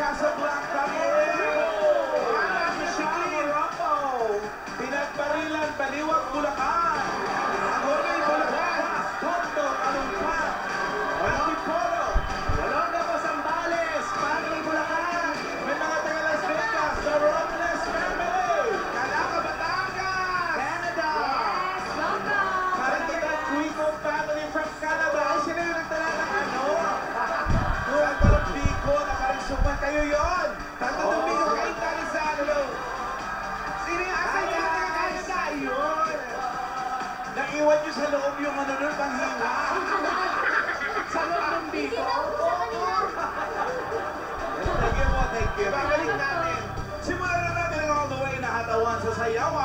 Casablanca Para sa Shiny Rumble Pinagbarilan Baliwag Bulacan. Tayo yon. Tanto oh. Domingo kay Tarizano. Sino yung asal niya na kaya tayo? Naiwan niyo sa loob yung ano nun, panghina. sa loob ng bigo. Thank you po, thank you. Babalik natin. Simulan na natin ang all the way na hatawan sa sayawan.